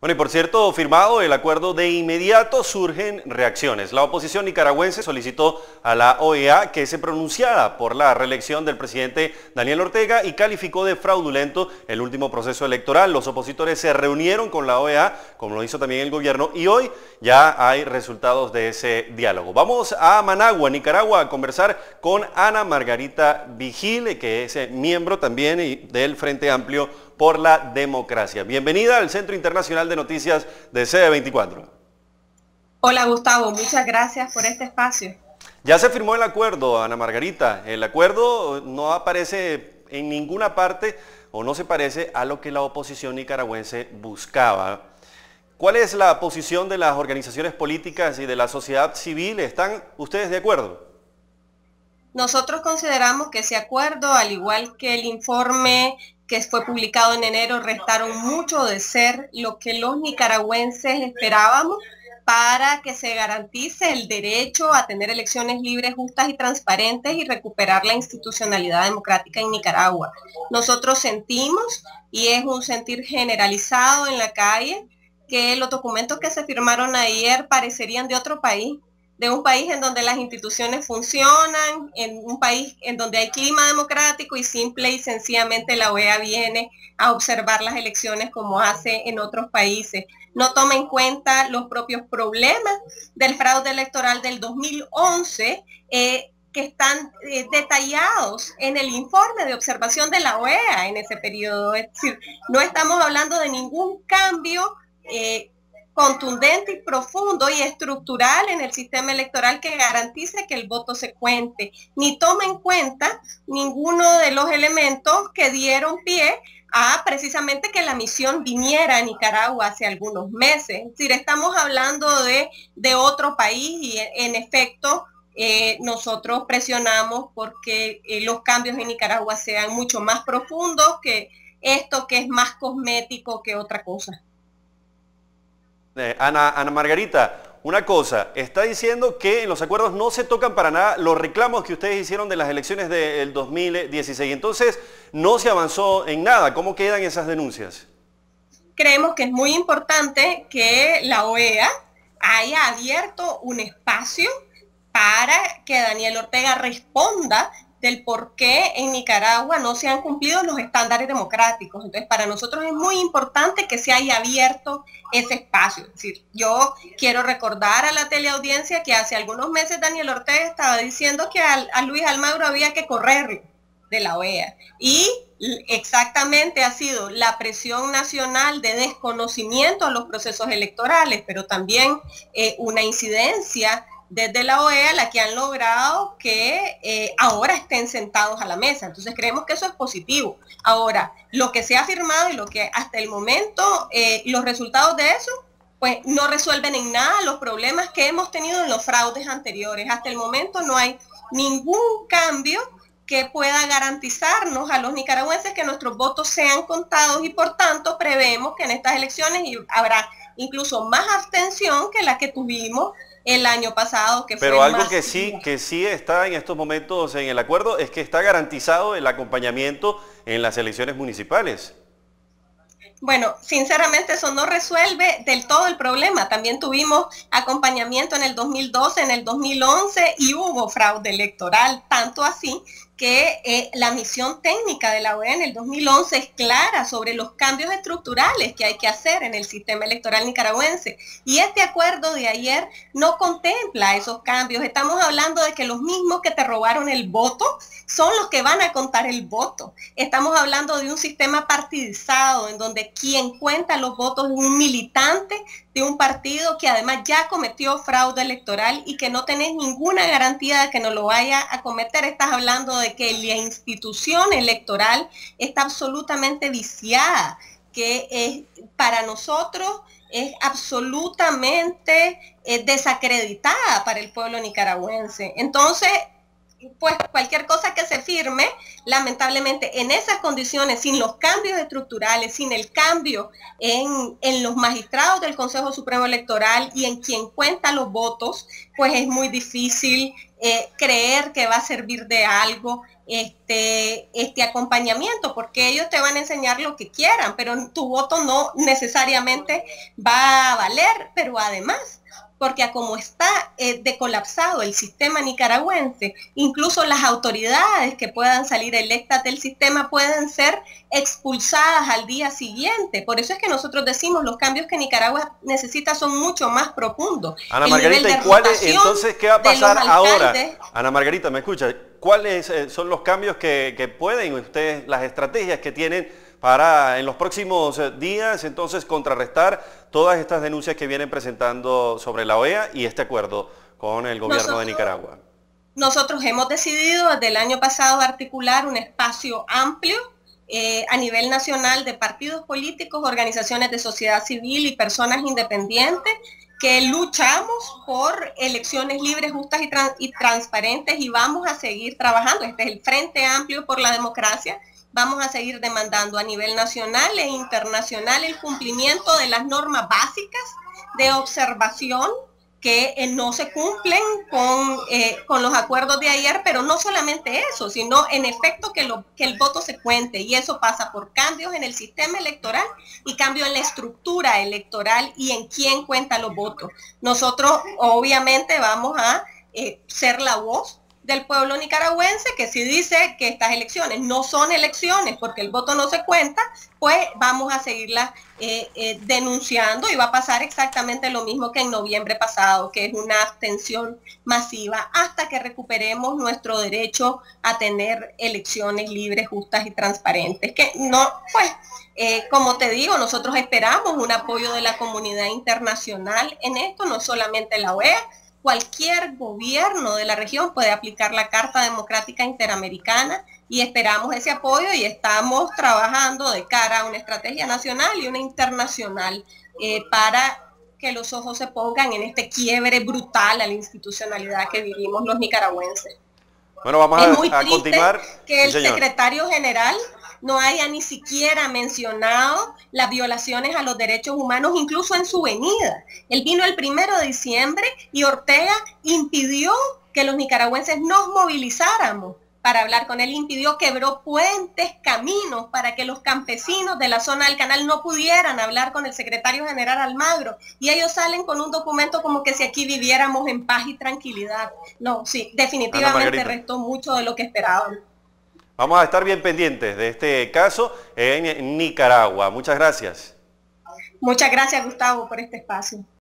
Bueno, y por cierto, firmado el acuerdo de inmediato surgen reacciones. La oposición nicaragüense solicitó a la OEA que se pronunciara por la reelección del presidente Daniel Ortega y calificó de fraudulento el último proceso electoral. Los opositores se reunieron con la OEA, como lo hizo también el gobierno, y hoy ya hay resultados de ese diálogo. Vamos a Managua, Nicaragua, a conversar con Ana Margarita Vigil, que es miembro también del Frente Amplio por la democracia. Bienvenida al Centro Internacional de Noticias de CE24. Hola Gustavo, muchas gracias por este espacio. Ya se firmó el acuerdo, Ana Margarita. El acuerdo no aparece en ninguna parte o no se parece a lo que la oposición nicaragüense buscaba. ¿Cuál es la posición de las organizaciones políticas y de la sociedad civil? ¿Están ustedes de acuerdo? Nosotros consideramos que ese acuerdo, al igual que el informe que fue publicado en enero restaron mucho de ser lo que los nicaragüenses esperábamos para que se garantice el derecho a tener elecciones libres, justas y transparentes y recuperar la institucionalidad democrática en Nicaragua. Nosotros sentimos, y es un sentir generalizado en la calle, que los documentos que se firmaron ayer parecerían de otro país, de un país en donde las instituciones funcionan, en un país en donde hay clima democrático y simple y sencillamente la OEA viene a observar las elecciones como hace en otros países. No toma en cuenta los propios problemas del fraude electoral del 2011. Eh, que están eh, detallados en el informe de observación de la OEA en ese periodo. Es decir, no estamos hablando de ningún cambio eh, contundente y profundo y estructural en el sistema electoral que garantice que el voto se cuente, ni toma en cuenta ninguno de los elementos que dieron pie a precisamente que la misión viniera a Nicaragua hace algunos meses. Es decir, estamos hablando de, de otro país y en efecto eh, nosotros presionamos porque eh, los cambios en Nicaragua sean mucho más profundos que esto que es más cosmético que otra cosa. Eh, Ana, Ana Margarita, una cosa, está diciendo que en los acuerdos no se tocan para nada los reclamos que ustedes hicieron de las elecciones del 2016. Entonces, no se avanzó en nada. ¿Cómo quedan esas denuncias? Creemos que es muy importante que la OEA haya abierto un espacio para que Daniel Ortega responda del por qué en Nicaragua no se han cumplido los estándares democráticos. Entonces, para nosotros es muy importante que se haya abierto ese espacio. Es decir, yo quiero recordar a la teleaudiencia que hace algunos meses Daniel Ortega estaba diciendo que a, Luis Almagro había que correr de la OEA. Y exactamente ha sido la presión nacional de desconocimiento a los procesos electorales, pero también eh, una incidencia desde la OEA la que han logrado que eh, ahora estén sentados a la mesa. Entonces creemos que eso es positivo. Ahora, lo que se ha firmado y lo que hasta el momento, eh, los resultados de eso, pues no resuelven en nada los problemas que hemos tenido en los fraudes anteriores. Hasta el momento no hay ningún cambio que pueda garantizarnos a los nicaragüenses que nuestros votos sean contados y por tanto prevemos que en estas elecciones habrá incluso más abstención que la que tuvimos el año pasado. Que Pero algo que sí, que sí está en estos momentos en el acuerdo es que está garantizado el acompañamiento en las elecciones municipales. Bueno, sinceramente eso no resuelve del todo el problema. También tuvimos acompañamiento en el 2012, en el 2011 y hubo fraude electoral, tanto así que eh, la misión técnica de la OEA en el 2011 es clara sobre los cambios estructurales que hay que hacer en el sistema electoral nicaragüense. Y este acuerdo de ayer no contempla esos cambios. Estamos hablando de que los mismos que te robaron el voto son los que van a contar el voto. Estamos hablando de un sistema partidizado en donde quien cuenta los votos es un militante de un partido que además ya cometió fraude electoral y que no tenés ninguna garantía de que no lo vaya a cometer. Estás hablando de que la institución electoral está absolutamente viciada, que es, para nosotros es absolutamente eh, desacreditada para el pueblo nicaragüense. Entonces, pues cualquier cosa que se firme, lamentablemente en esas condiciones, sin los cambios estructurales, sin el cambio en, en, los magistrados del Consejo Supremo Electoral y en quien cuenta los votos, pues es muy difícil eh, creer que va a servir de algo este, este acompañamiento, porque ellos te van a enseñar lo que quieran, pero tu voto no necesariamente va a valer, pero además porque a como está eh, decolapsado el sistema nicaragüense, incluso las autoridades que puedan salir electas del sistema pueden ser expulsadas al día siguiente. Por eso es que nosotros decimos los cambios que Nicaragua necesita son mucho más profundos. Ana Margarita, ¿y cuáles entonces qué va a pasar ahora? Ana Margarita, ¿me escucha? ¿Cuáles eh, son los cambios que, que pueden ustedes, las estrategias que tienen para en los próximos eh, días entonces contrarrestar todas estas denuncias que vienen presentando sobre la OEA y este acuerdo con el gobierno de Nicaragua. Nosotros hemos decidido desde el año pasado articular un espacio amplio eh, a nivel nacional de partidos políticos, organizaciones de sociedad civil y personas independientes que luchamos por elecciones libres, justas y, y, transparentes y vamos a seguir trabajando. Este es el Frente Amplio por la Democracia vamos a seguir demandando a nivel nacional e internacional el cumplimiento de las normas básicas de observación que eh, no se cumplen con, eh, con, los acuerdos de ayer, pero no solamente eso, sino en efecto que, lo, que el voto se cuente y eso pasa por cambios en el sistema electoral y cambio en la estructura electoral y en quién cuenta los votos. Nosotros obviamente vamos a eh, ser la voz del pueblo nicaragüense que si dice que estas elecciones no son elecciones porque el voto no se cuenta, pues vamos a seguirlas eh, eh, denunciando y va a pasar exactamente lo mismo que en noviembre pasado, que es una abstención masiva hasta que recuperemos nuestro derecho a tener elecciones libres, justas y transparentes. Que no, pues, eh, como te digo, nosotros esperamos un apoyo de la comunidad internacional en esto, no solamente la OEA, cualquier gobierno de la región puede aplicar la Carta Democrática Interamericana y esperamos ese apoyo y estamos trabajando de cara a una estrategia nacional y una internacional eh, para que los ojos se pongan en este quiebre brutal a la institucionalidad que vivimos los nicaragüenses. Bueno, vamos a, continuar. Que el secretario general no haya ni siquiera mencionado las violaciones a los derechos humanos, incluso en su venida. Él vino el primero de diciembre y Ortega impidió que los nicaragüenses nos movilizáramos para hablar con él, impidió, quebró puentes, caminos para que los campesinos de la zona del canal no pudieran hablar con el secretario general Almagro. Y ellos salen con un documento como que si aquí viviéramos en paz y tranquilidad. No, sí, definitivamente restó mucho de lo que esperaban. Vamos a estar bien pendientes de este caso en Nicaragua. Muchas gracias. Muchas gracias, Gustavo, por este espacio.